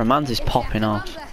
Bro, man's is popping off.